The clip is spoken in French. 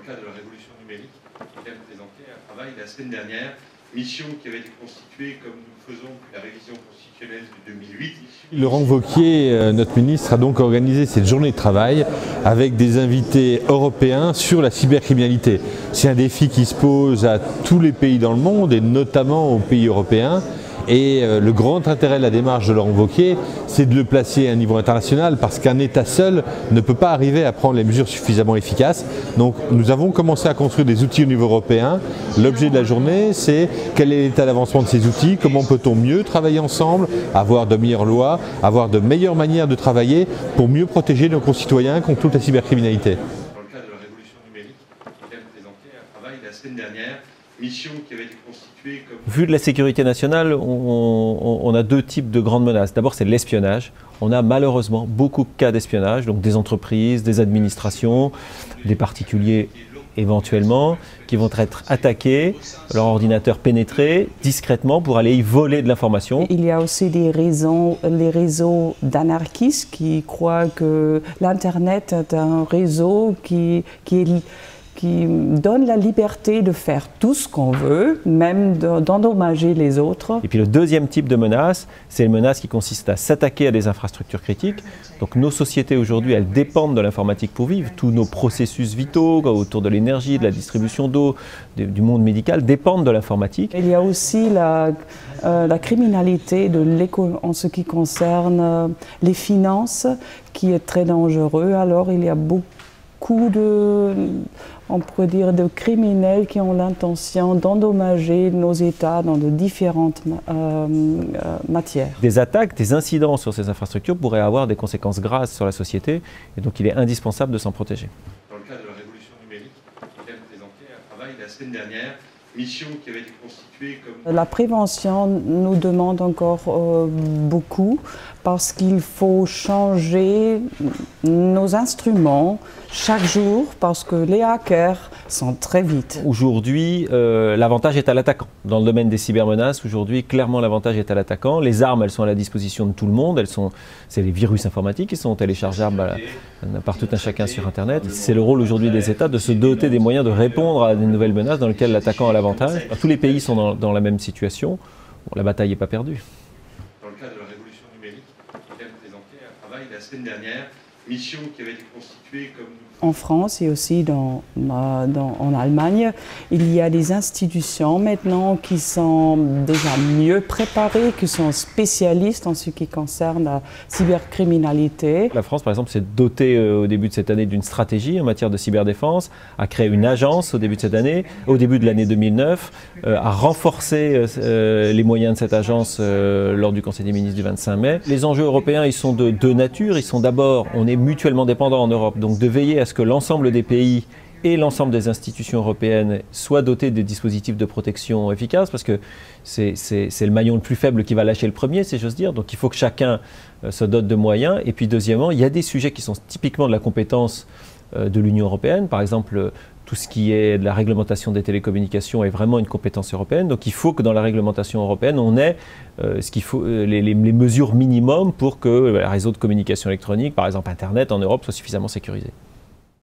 le cadre de la révolution numérique, il a présenté un travail la semaine dernière, mission qui avait été constituée comme nous faisons la révision constitutionnelle de 2008. Laurent Wauquiez, euh, notre ministre, a donc organisé cette journée de travail avec des invités européens sur la cybercriminalité. C'est un défi qui se pose à tous les pays dans le monde et notamment aux pays européens. Et euh, le grand intérêt de la démarche de Laurent Wauquiez, c'est de le placer à un niveau international parce qu'un État seul ne peut pas arriver à prendre les mesures suffisamment efficaces. Donc nous avons commencé à construire des outils au niveau européen. L'objet de la journée, c'est quel est l'état d'avancement de ces outils, comment peut-on mieux travailler ensemble, avoir de meilleures lois, avoir de meilleures manières de travailler pour mieux protéger nos concitoyens contre toute la cybercriminalité. Dans le cadre de la révolution numérique, il a présenté un travail la semaine dernière, mission qui avait été constituée comme Vu de la sécurité nationale, on, on- on a deux types de grandes menaces. D'abord, c'est l'espionnage. On a malheureusement beaucoup de cas d'espionnage, donc des entreprises, des administrations, des particuliers éventuellement, qui vont être attaqués, leur ordinateur pénétré discrètement pour aller y voler de l'information. Il y a aussi des réseaux, les réseaux d'anarchistes qui croient que l'Internet est un réseau qui, qui, est- qui donne la liberté de faire tout ce qu'on veut, même de- d'endommager les autres. Et puis le deuxième type de menace, c'est une menace qui consiste à s'attaquer à des infrastructures critiques. Donc nos sociétés aujourd'hui, elles dépendent de l'informatique pour vivre. Tous nos processus vitaux autour de l'énergie, de la distribution d'eau, de- du monde médical dépendent de l'informatique. Il y a aussi la, euh, la criminalité de en ce qui concerne euh, les finances, qui est très dangereux. Alors il y a beaucoup de, on pourrait dire, de criminels qui ont l'intention d'endommager nos États dans de différentes euh, euh, matières. Des attaques, des incidents sur ces infrastructures pourraient avoir des conséquences graves sur la société et donc il est indispensable de s'en protéger. dans le cadre de la révolution numérique, il a présenté un travail la semaine dernière, mission qui avait été constituée comme La prévention nous demande encore euh, beaucoup parce qu'il faut changer nos instruments chaque jour parce que les hackers sont très vite. Aujourd'hui, euh, l'avantage est à l'attaquant. Dans le domaine des cybermenaces, aujourd'hui, clairement, l'avantage est à l'attaquant. Les armes, elles sont à la disposition de tout le monde. Elles sont, c'est les virus informatiques qui sont téléchargeables par tout un chacun sur Internet. C'est le rôle aujourd'hui des États de se doter des moyens de répondre à des nouvelles menaces dans lesquelles l'attaquant a l'avantage. Tous les pays sont dans, la même situation. La bataille n'est pas perdue. dans le cadre de la révolution numérique, il a présenté un travail la semaine dernière, mission qui avait été constituée comme En France et aussi dans, euh, dans- en Allemagne, il y a des institutions maintenant qui sont déjà mieux préparées, qui sont spécialistes en ce qui concerne la cybercriminalité. La France, par exemple, s'est dotée euh, au début de cette année d'une stratégie en matière de cyberdéfense, a créé une agence au début de cette année, au début de l'année 2009, euh, a renforcé euh, les moyens de cette agence euh, lors du Conseil des ministres du 25 mai. Les enjeux européens, ils sont de deux natures. Ils sont d'abord, on mutuellement dépendants en Europe, donc de veiller à ce que l'ensemble des pays et l'ensemble des institutions européennes soient dotés des dispositifs de protection efficaces, parce que c'est le maillon le plus faible qui va lâcher le premier, si j'ose dire. Donc il faut que chacun euh, se dote de moyens. Et puis deuxièmement, il y a des sujets qui sont typiquement de la compétence de l'Union européenne. Par exemple, euh, tout ce qui est de la réglementation des télécommunications est vraiment une compétence européenne. Donc il faut que dans la réglementation européenne, on ait euh, ce qu'il faut, euh, les, les- mesures minimum pour que euh, le réseau de communication électronique, par exemple Internet en Europe, soit suffisamment sécurisé.